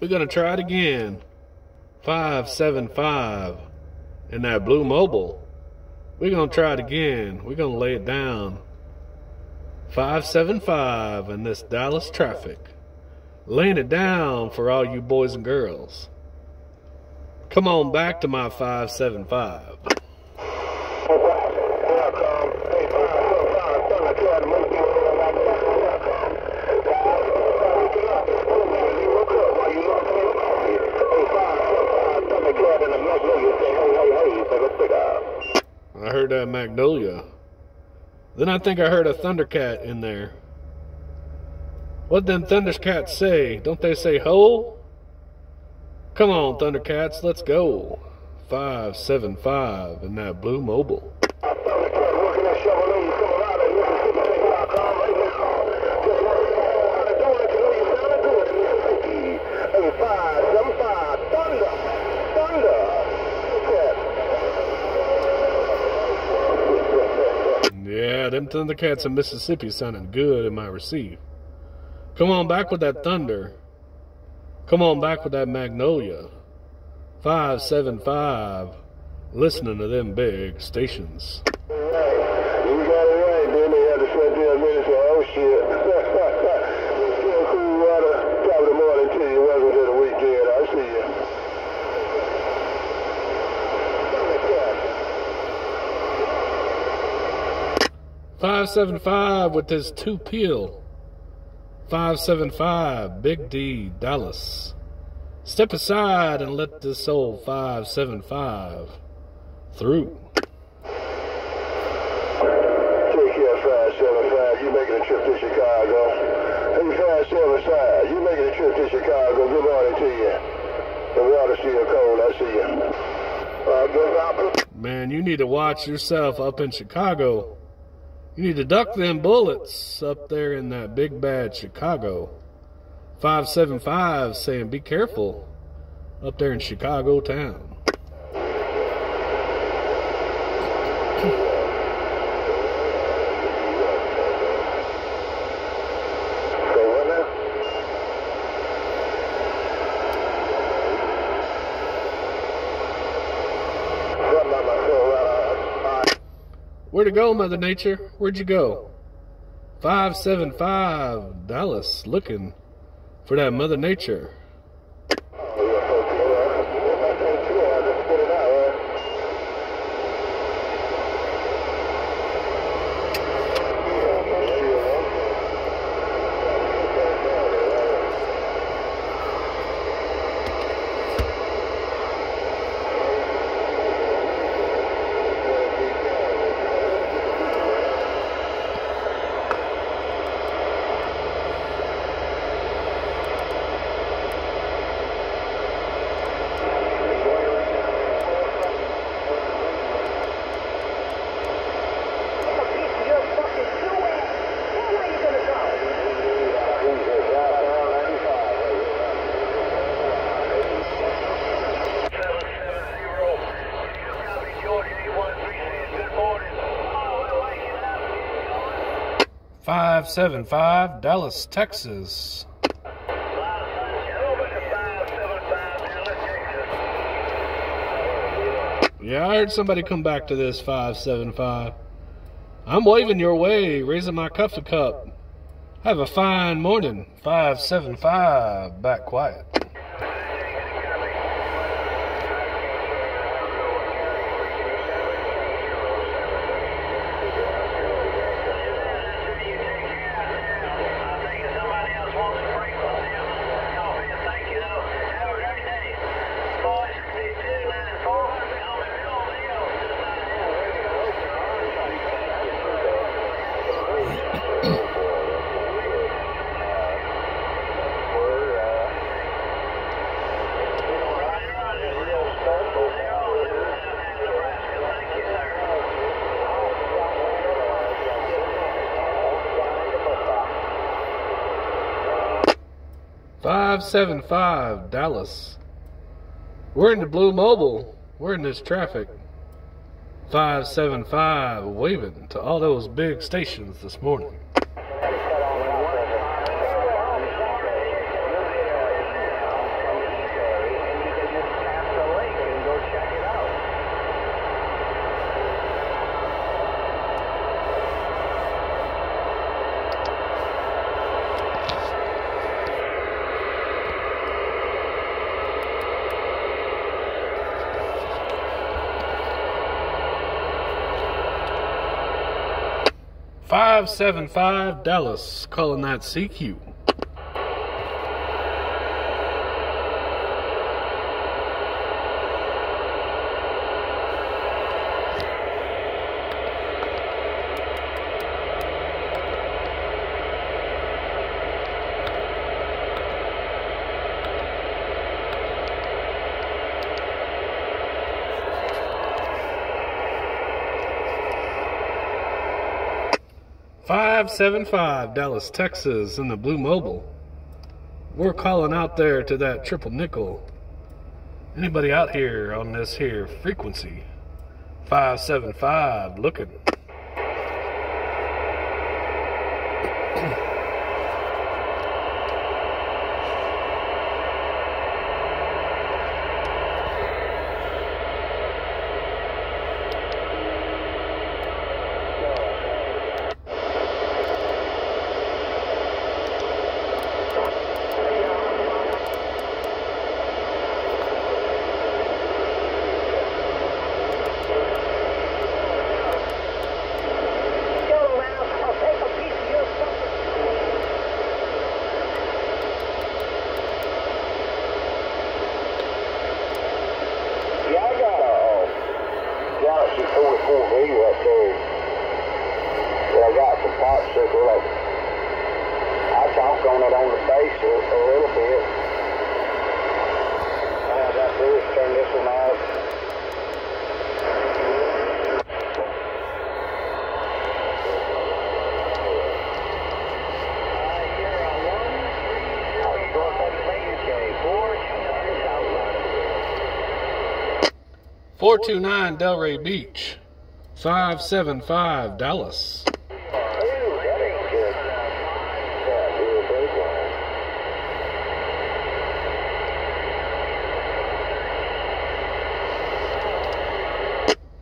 We're gonna try it again. 575 in that blue mobile. We're gonna try it again. We're gonna lay it down. 575 in this Dallas traffic. Laying it down for all you boys and girls. Come on back to my 575. I heard that Magnolia. Then I think I heard a Thundercat in there. What them Thundercats say? Don't they say ho? Come on, Thundercats, let's go. 575 in that blue mobile. Them Thundercats in Mississippi sounded good in my receive. Come on back with that thunder. Come on back with that magnolia. 575. Listening to them big stations. You got then had to oh shit. Still cool water. Of the weekend. I see. Five seven five with this two peel. Five seven five, Big D, Dallas. Step aside and let this old five seven five through. Take care, 575. You making a trip to Chicago. Hey, 575. You making a trip to Chicago. Good morning to you. The water's still cold. I see you. Uh. Man, you need to watch yourself up in Chicago. You need to duck them bullets up there in that big bad Chicago. 575 saying be careful up there in Chicago town. So what now? Something about my soul, right? Uh, Where'd it go, Mother Nature? Where'd you go? 575 Dallas looking for that Mother Nature. 575 Dallas, Texas. Yeah, I heard somebody come back to this 575. I'm waving your way, raising my cup to cup. Have a fine morning. 575, back quiet. Five seven five Dallas. We're in the blue mobile. We're in this traffic. Five seven five waving to all those big stations this morning. 575 Dallas calling that CQ. Five seven five Dallas, Texas, in the Blue Mobile. We're calling out there to that triple nickel. Anybody out here on this here frequency? Five seven five looking. Go around, I'll take a piece of your fucking... Yeah, I got a uh, Galaxy 44V right there. Well, I parts like, I on it on the base a, a little bit. All I got to do is turn this one. Four two nine Delray Beach. Five seven five Dallas. Ooh, that ain't good. Yeah, real big one.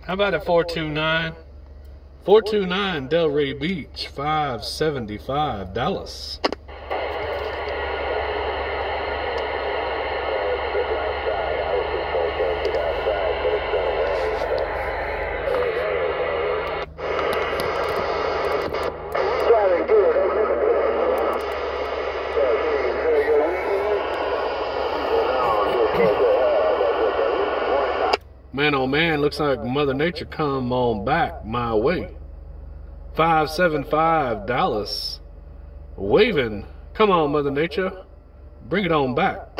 How about a four two nine? Four two nine Delray Beach. Five seventy five Dallas. Man oh man, looks like Mother Nature come on back my way. 575 Dallas. Waving. Come on, Mother Nature. Bring it on back.